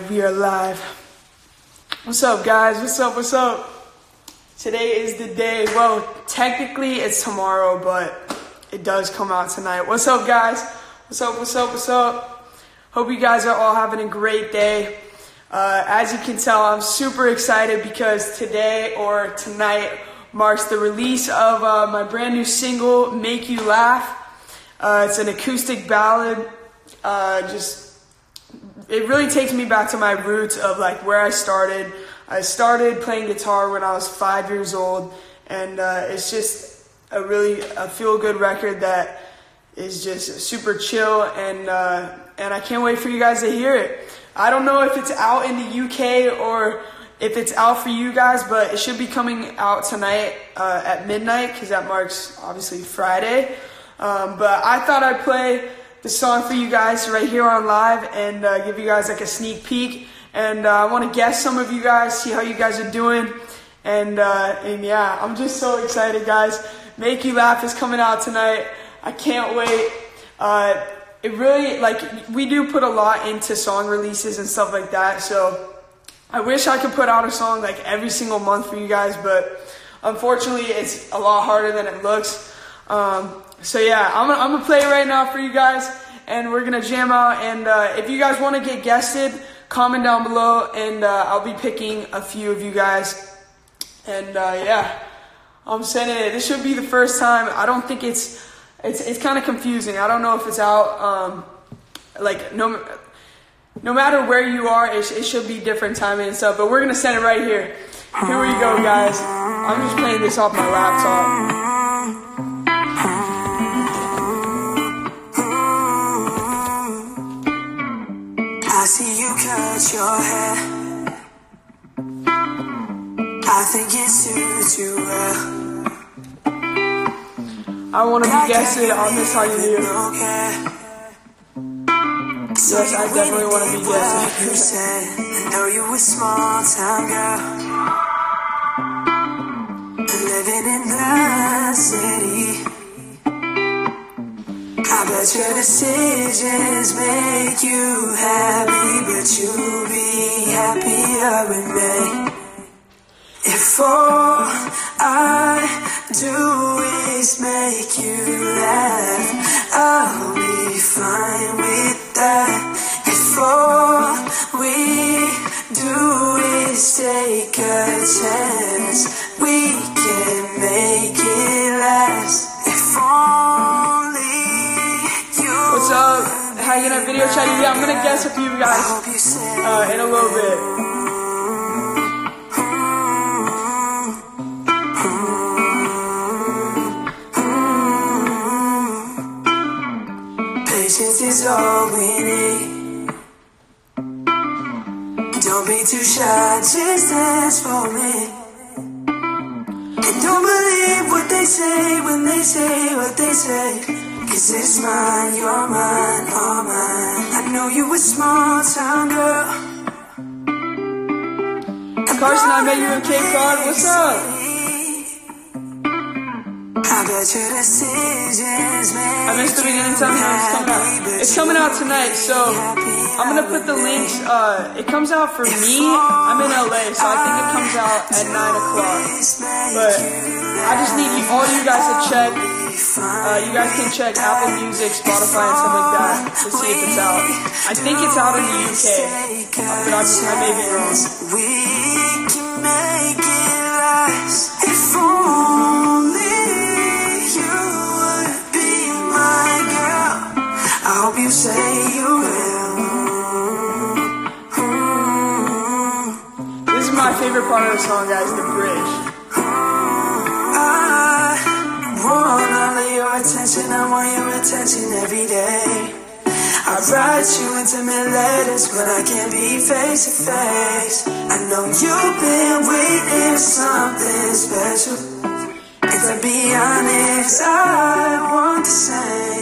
right, we are live. What's up, guys? What's up? What's up? Today is the day. Well, technically it's tomorrow, but it does come out tonight. What's up, guys? What's up? What's up? What's up? Hope you guys are all having a great day. Uh, as you can tell, I'm super excited because today or tonight marks the release of uh, my brand new single, Make You Laugh. Uh, it's an acoustic ballad. Uh, just it really takes me back to my roots of like where I started. I started playing guitar when I was five years old, and uh, it's just a really a feel good record that is just super chill, and uh, and I can't wait for you guys to hear it. I don't know if it's out in the UK or if it's out for you guys, but it should be coming out tonight uh, at midnight because that marks obviously Friday. Um, but I thought I'd play the song for you guys right here on live and uh, give you guys like a sneak peek. And uh, I want to guess some of you guys, see how you guys are doing. And, uh, and yeah, I'm just so excited, guys. Make You Laugh is coming out tonight. I can't wait. Uh, it really, like, we do put a lot into song releases and stuff like that. So I wish I could put out a song like every single month for you guys, but unfortunately, it's a lot harder than it looks. Um, so yeah, I'm gonna, I'm gonna play right now for you guys, and we're gonna jam out. And uh, if you guys want to get guested, comment down below, and uh, I'll be picking a few of you guys. And uh, yeah, I'm sending it. This should be the first time. I don't think it's it's it's kind of confusing. I don't know if it's out. Um, like no no matter where you are, it, it should be different timing and stuff. But we're gonna send it right here. Here we go, guys. I'm just playing this off my laptop. I want to be guessing on this how you do. Yes, I definitely want to be guessing. I know you a small town girl. Living in the city. I bet your decisions make you happy, but you'll be happier with me. If all I do is make you laugh, I'll be fine with that. If all we do is take a chance, we can make it last. If only you What's up? Hanging out video chat. Yeah, I'm gonna guess a few guys hope you say uh, in a little bit. All we need. Don't be too shy, just ask for me. And don't believe what they say when they say what they say. Cause it's mine, you're mine, all mine. I know you a small town girl. Carson, I met you in Cape Cod. What's up? I missed the beginning time how it's coming out. Tonight, so I'm gonna put the links. Uh, it comes out for me. I'm in LA, so I think it comes out at nine o'clock. But I just need you, all you guys to check. Uh, you guys can check Apple Music, Spotify, and stuff like that to see if it's out. I think it's out in the UK, but I, I may be wrong. You say you will. This is my favorite part of the song, guys. The bridge. I want all of your attention. I want your attention every day. I write you intimate letters when I can't be face to face. I know you've been waiting for something special. And to be honest, I want the same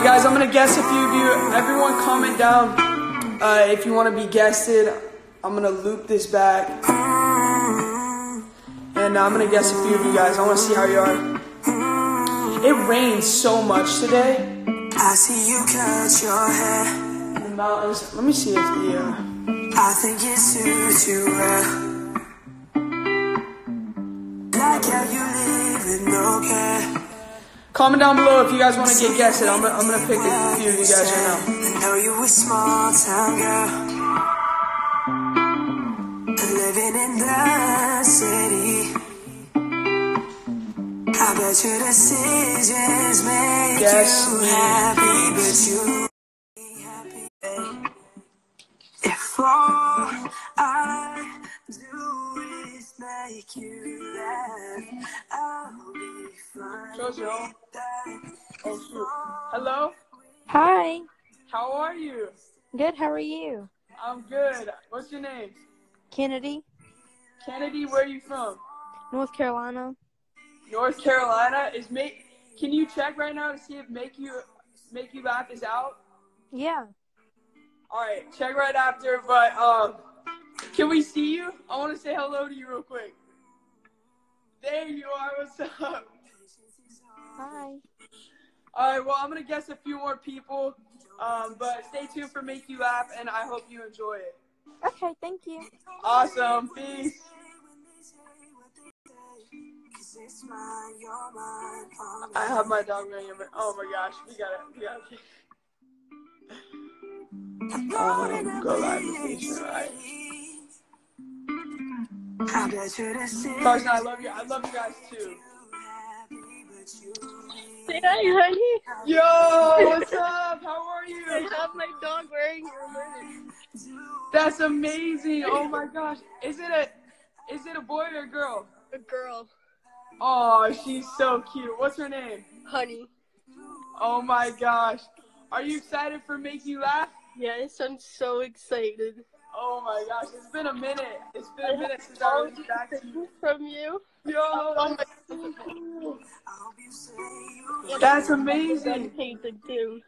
right, guys, I'm gonna guess a few of you. Everyone, comment down uh, if you want to be guested. I'm gonna loop this back, and I'm gonna guess a few of you guys. I want to see how you are. It rained so much today I see you cut your hair. in the mountains. Let me see if the. Uh, I think it suits you well. Like how you comment down below if you guys want to get guessed. I'm gonna, I'm gonna pick a few of you guys right now. I know you a small town girl. Living in the city. I bet your decisions make Yes, you happy, but you be happy. If all I do is make you laugh, I'll be fine. Jojo. with that. Oh shoot. Hello. Hi. How are you? Good. How are you? I'm good. What's your name? Kennedy, Kennedy. Where are you from? North Carolina. North Carolina. Is make. Can you check right now to see if make you make you laugh is out? Yeah. All right, check right after. But um, can we see you? I want to say hello to you real quick. There you are. What's up? Hi. All right. Well, I'm gonna guess a few more people. Um, but stay tuned for make you laugh, and I hope you enjoy it. Okay. Thank you. Awesome. Peace. I have my dog running. in my- Oh my gosh, we gotta, we gotta. Um, go live location, right? I your decisions Carson, I love you. I love you guys too. Say hi, honey. Yo, what's up? How are you? I have my dog wearing your merch. That's amazing. Oh my gosh, is it a, is it a boy or a girl? A girl, Oh, she's so cute. What's her name? honey. Oh my gosh. Are you excited for Make You Laugh? Yes, I'm so excited. Oh my gosh, it's been a minute. It's been a minute since I was back to you. from you. Yo, Oh that's amazing. Too.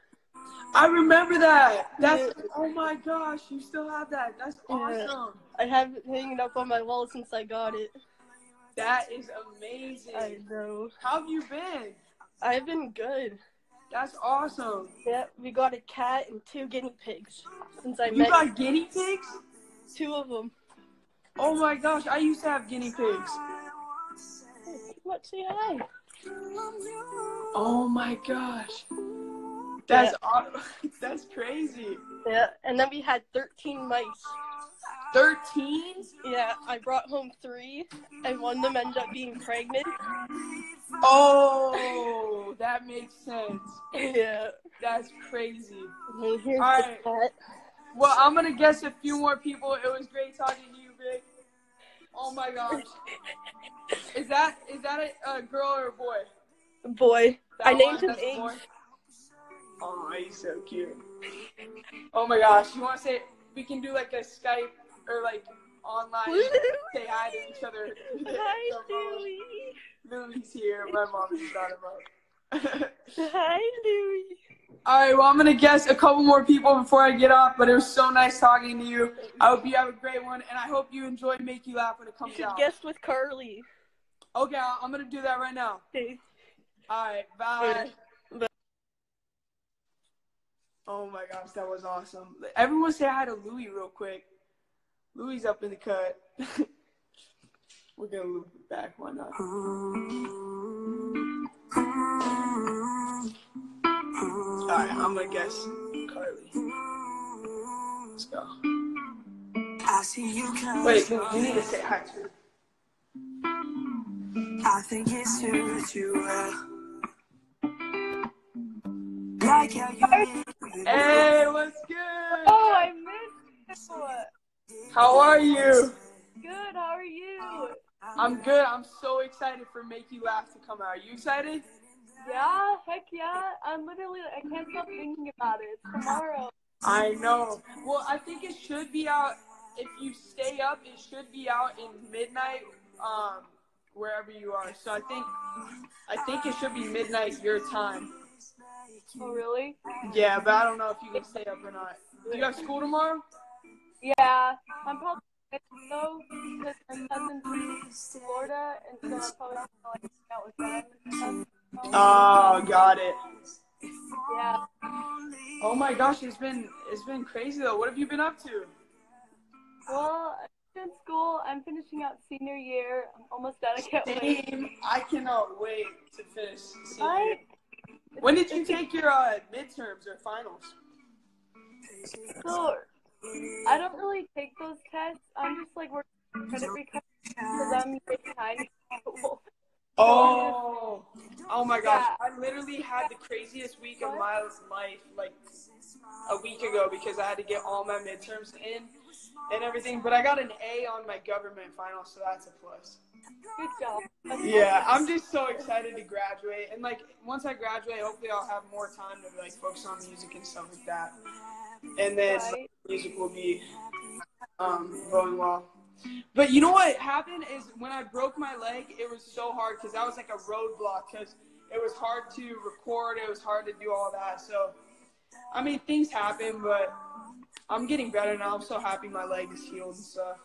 I remember that. That's oh my gosh, you still have that. That's Yeah. awesome. I have it hanging up on my wall since I got it. That is amazing. I know. How have you been? I've been good. That's awesome. Yeah, we got a cat and two guinea pigs since I met- You got guinea pigs? two of them. Oh my gosh, I used to have guinea pigs. What? Say hi. Oh my gosh. That's aw- that's crazy. Yeah, and then we had 13 mice. 13? Yeah, I brought home three, and one of them ended up being pregnant. Oh, that makes sense. Yeah. That's crazy. All the right. Well, I'm gonna guess a few more people. It was great talking to you, Vic. Oh my gosh. Is that is that a, a girl or a boy? Boy. I That named him that's a Ace. boy? Oh, he's so cute. Oh my gosh. You want to say we can do like a Skype or like online say hi to each other? Hi, Louie. Louie's here. My mom just got him up. Hi, Louie. All right, well, I'm gonna guess a couple more people before I get off, but it was so nice talking to you. I hope you have a great one, and I hope you enjoy Make You Laugh when it You comes should out. guess with Carly. Okay, I- I'm gonna do that right now. Okay. All right, bye. Bye. Oh my gosh, that was awesome. Everyone say hi to Louie real quick. Louie's up in the cut. We're gonna loop it back, why not? Um, All right, I'm gonna guess Carly. Let's go. I see you come. Wait, no, you need to say hi to her. I think it suits you well. Like how you Hey, what's good? Oh, I missed you. How are you? Good. How are you? I'm good. I'm so excited for Make You Laugh to come out. Are you excited? Yeah. Heck yeah. I'm literally. I can't stop thinking about it. It's tomorrow. I know. Well, I think it should be out if you stay up, it should be out in midnight, um, wherever you are. So I think, I think it should be midnight your time. Oh, really? Yeah, but I don't know if you can stay up or not. Do you have school tomorrow? Yeah. I'm probably though because my cousin's from Florida, and so I'm probably gonna like hang out with them. Oh, got it. Yeah. Oh my gosh, it's been it's been crazy though. What have you been up to? Well, I'm in school. I'm finishing out senior year. I'm almost done. I can't wait. I cannot wait to finish. senior I, year. When did you take your uh, midterms or finals? so I don't really take those tests. I'm just like working on credit recovery because I'm getting tiny. Oh, oh my gosh! I literally had the craziest week of my life like a week ago because I had to get all my midterms in and everything. But I got an A on my government final, so that's a plus. Good job. That's Yeah, I'm just so excited to graduate, and like once I graduate, hopefully I'll have more time to like focus on music and stuff like that. And then Right. music will be um, going well. But you know what happened is when I broke my leg, it was so hard because that was like a roadblock because it was hard to record, it was hard to do all that. So, I mean, things happen, but I'm getting better now. I'm so happy my leg is healed and stuff.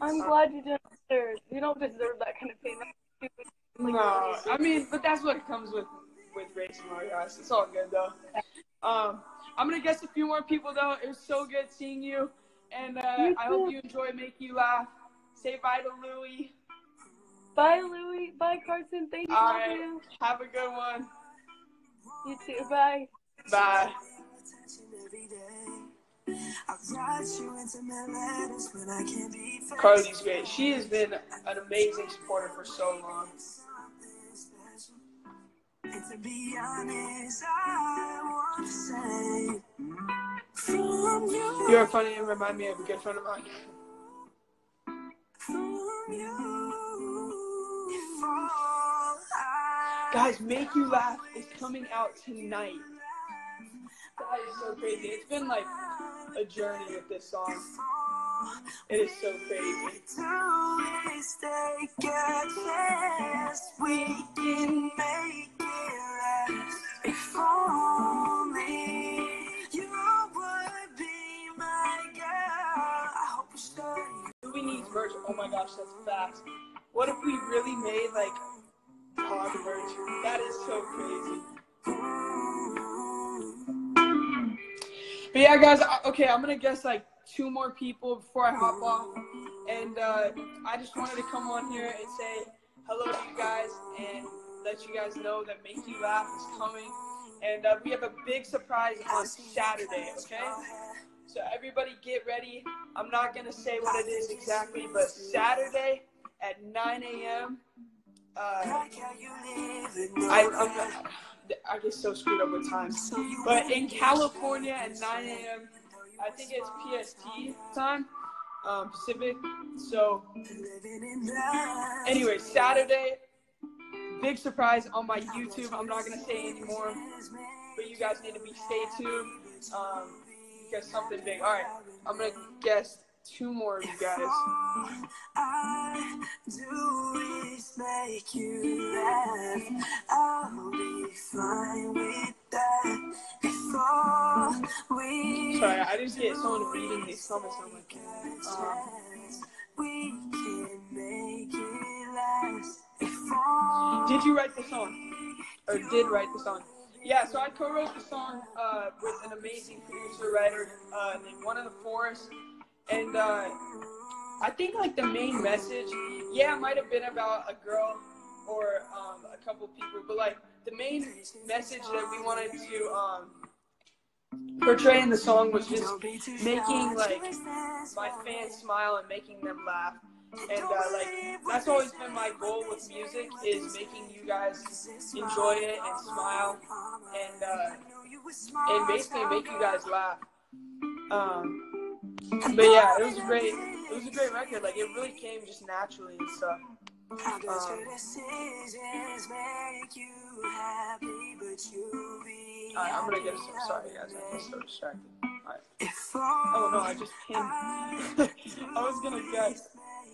I'm glad you didn't deserve. You don't deserve that kind of pain. No, I mean, but that's what comes with with racing, my guys. It's all good though. Um, I'm gonna guess a few more people though. It was so good seeing you, and uh, You I hope you enjoy making you laugh. Say bye to Louie. Bye, Louie. Bye, Carson. Thank you. All Love right, you. have a good one. You too. Bye. Bye. I write you into my letters when I can't be. Carly's great. She has been an amazing supporter for so long. And to be honest, I want to say from you, You're funny and remind me of a good friend of mine. Guys, Make You Laugh is coming out tonight. That is so crazy. It's been like a journey with this song. It is so crazy. Oh my gosh, that's fast. What if we really made like pod merch? That is so crazy. But yeah, guys. Okay, I'm gonna guess like two more people before I hop off, and uh, I just wanted to come on here and say hello to you guys and let you guys know that Make You Laugh is coming, and uh, we have a big surprise on Saturday. Okay. So everybody get ready. I'm not gonna say what it is exactly, but Saturday at 9 a.m. Uh, I I'm, I get so screwed up with time. But in California at 9 a.m. I think it's PST time, um, Pacific. So anyway, Saturday, big surprise on my YouTube. I'm not gonna say anymore, but you guys need to be stay tuned. Um, because something big. All right, I'm gonna guess two more of you guys. I do is make you laugh. I'll be fine with that. If all we Sorry, I just get someone reading these comments. I'm like, we can make it last. Did you write the song? Or did write the song? Yeah, so I co-wrote the song uh, with an amazing producer writer uh, named One of the Forest, and uh, I think like the main message, yeah, it might have been about a girl or um, a couple people, but like the main message that we wanted to um, portray in the song was just making like my fans smile and making them laugh. And uh, like that's always been my goal with music is making you guys enjoy it and smile and uh, and basically make you guys laugh. Um, but yeah, it was a great it was a great record. Like it really came just naturally and stuff. How does Um, decisions make you happy, but you be Alright, I'm gonna get so sorry guys. I'm so distracted. If Oh no, I just pinned. I was gonna guess.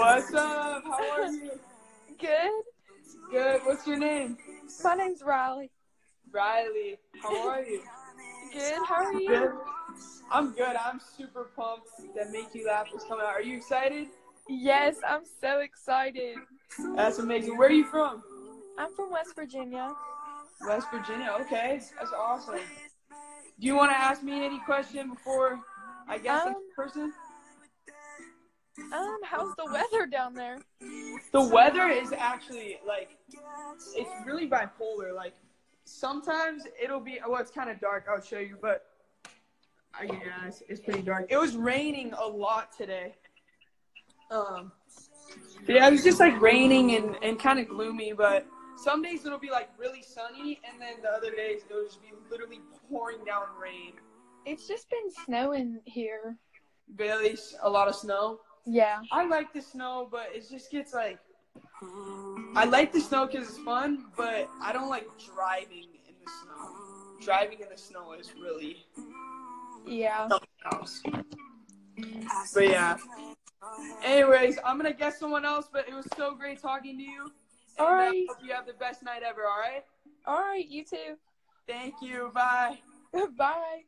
What's up? How are you? Good. Good. What's your name? My name's Riley. Riley. How are you? Good, how are Good. you? I'm good. I'm super pumped that Make You Laugh is coming out. Are you excited? Yes, I'm so excited. That's amazing. Where are you from? I'm from West Virginia. West Virginia. Okay, that's awesome. Do you want to ask me any question before I guess the Um, person? Um, how's the weather down there? The weather is actually like it's really bipolar. Like sometimes it'll be well, it's kind of dark. I'll show you, but I yeah, it's, it's pretty dark. It was raining a lot today. Um, yeah, it was just like raining and and kind of gloomy. But some days it'll be like really sunny, and then the other days it'll just be literally pouring down rain. It's just been snowing here. Really, a lot of snow. Yeah. I like the snow, but it just gets like. I like the snow because it's fun, but I don't like driving in the snow. Driving in the snow is really Yeah. But yeah. Anyways, I'm gonna guess someone else, but it was so great talking to you. And, uh, Alright. hope you have the best night ever. All right. All right, you too. Thank you. Bye. Bye.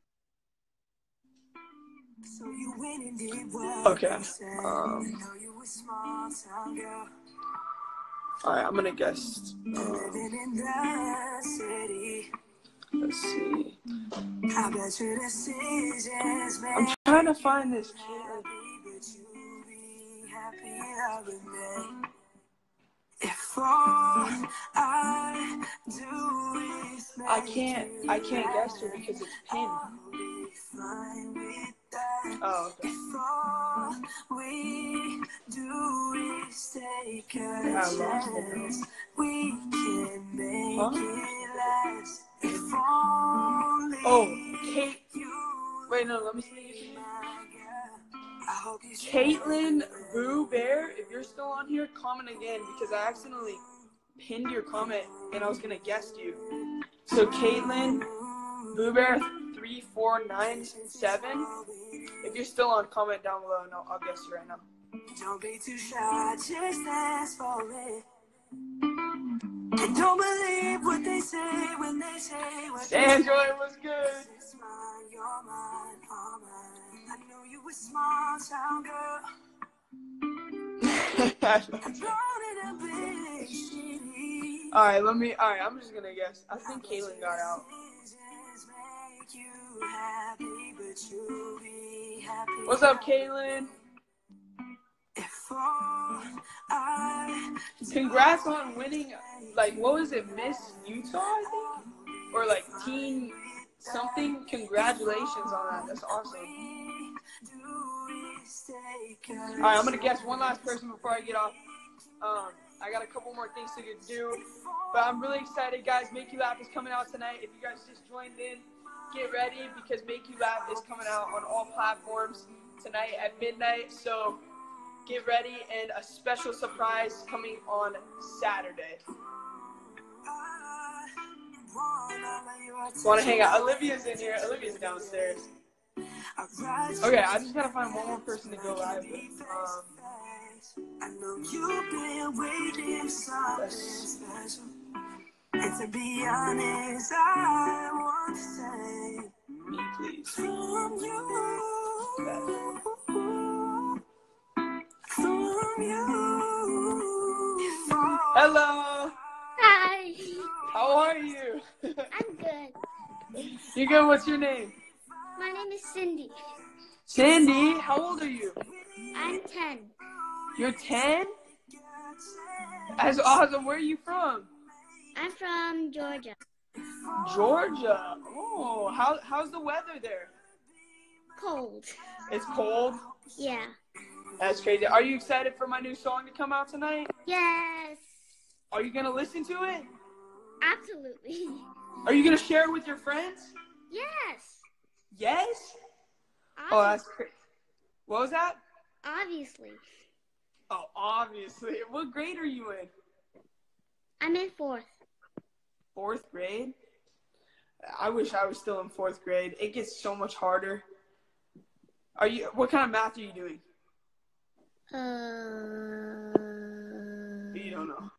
Okay. Um. Know you a small town girl, All right. I'm gonna guess. Um, living in the city. let's see. I bet your decisions I'm trying to find this kid. but you be happier. If I do I can't. I can't guess her because it's pinned. Oh. Okay. All we do is take a chance, we can make Huh? it last. If only Oh, Kate. Wait, no. Let me see. Caitlin Boo Bear, if you're still on here, comment again because I accidentally pinned your comment and I was gonna guess you. So Caitlin Boo Bear three four nine seven. If you're still on, comment down below and I'll, I'll guess you right now. Don't be too shy, just ask for it. And don't believe what they say when they say what they say. Android was good. Mine, you're mine, all mine. I know you a small town girl. Grown a big all right, let me. All right, I'm just gonna guess. I think Caitlin got out. What's up, I Congrats on winning. Like, what was it, Miss Utah? I think, or like Teen something. Congratulations on that. That's awesome. All right, I'm gonna guess one last person before I get off. Um, I got a couple more things to do, but I'm really excited, guys. Make You Laugh is coming out tonight. If you guys just joined in, get ready because Make You Laugh is coming out on all platforms tonight at midnight. So get ready, and a special surprise coming on Saturday. Want to hang out? Olivia's in here. Olivia's downstairs. Okay, I just gotta find one more person to go live with. Um, I know you've been waiting for something special. And to be honest, I want to say me, please. from you, from you. Hello. Hi, How are you? I'm good. you good? What's your name? My name is Cindy. Cindy, How old are you? I'm 10. You're ten. That's awesome. Where are you from? I'm from Georgia. Georgia. Oh, how how's the weather there? Cold. It's cold. Yeah. That's crazy. Are you excited for my new song to come out tonight? Yes. Are you gonna listen to it? Absolutely. Are you gonna share it with your friends? Yes. Yes. Oh, that's crazy. What was that? Obviously. Oh, obviously. What grade are you in? I'm in fourth. Fourth grade. I wish I was still in fourth grade. It gets so much harder. Are you? What kind of math are you doing? Uh, You don't know.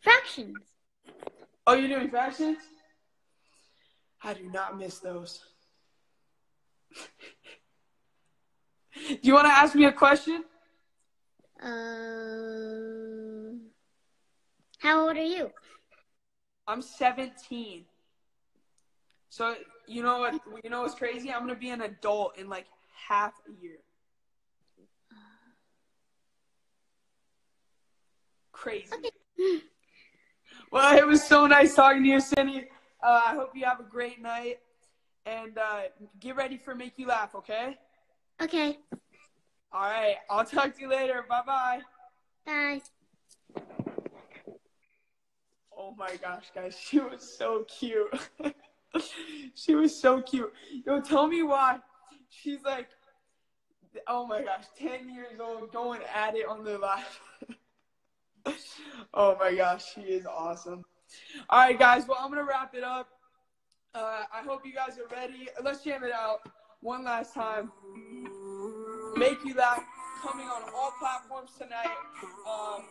fractions. Oh, you're doing fractions? I do not miss those. do you want to ask me a question? Uh, how old are you? I'm 17. So you know what? You know what's crazy? I'm gonna be an adult in like half a year. Crazy. Well, it was so nice talking to you, Cindy. Uh, I hope you have a great night, and uh, get ready for make you laugh. Okay? Okay. All right. I'll talk to you later. Bye-bye. bye. Oh my gosh, guys, she was so cute. she was so cute. Yo, tell me why she's like, oh my gosh, 10 years old, going at it on the live. oh my gosh, she is awesome. All right, guys, well, I'm going to wrap it up. Uh, I hope you guys are ready. Let's jam it out one last time. Make you laugh coming on all platforms tonight. Um,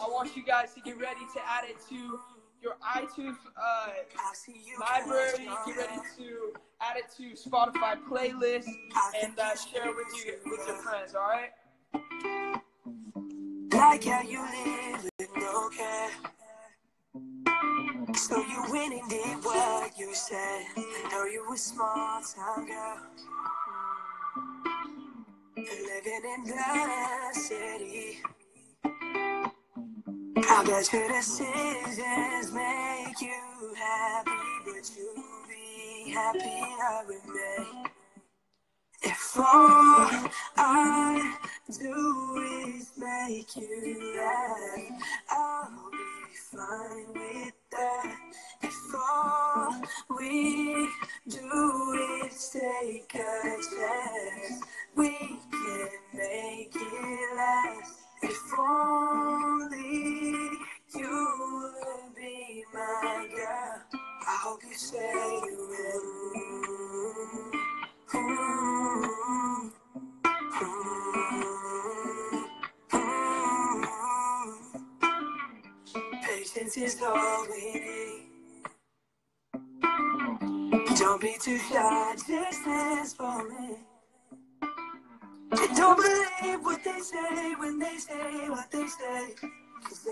I want you guys to get ready to add it to your iTunes uh, library. Get ready to add it to Spotify playlist and uh, share it with you with your friends. All right. Like how you live with no care. So you went and did what you said. I know you were small town girl. Living in the city. I bet your decisions make you happy, but you be happier with me. If all I do is make you laugh, I'll be fine with that. If all we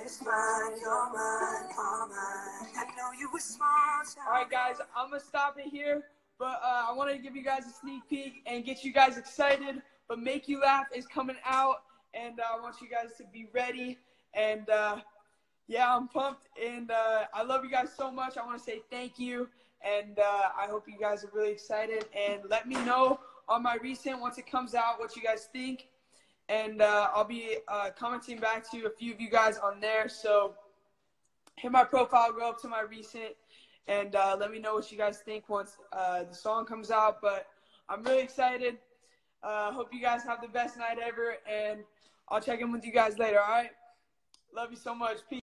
It's mine, you're mine, all mine. I know you were smart. All right, guys, I'm gonna stop it here. But uh, I want to give you guys a sneak peek and get you guys excited. But Make You Laugh is coming out, and uh, I want you guys to be ready. And uh, yeah, I'm pumped, and uh, I love you guys so much. I want to say thank you, and uh, I hope you guys are really excited. And let me know on my recent once it comes out what you guys think, and uh, I'll be uh, commenting back to a few of you guys on there. So hit my profile, go up to my recent and uh, let me know what you guys think once uh, the song comes out. But I'm really excited. Uh, hope you guys have the best night ever, and I'll check in with you guys later. All right. Love you so much. Peace.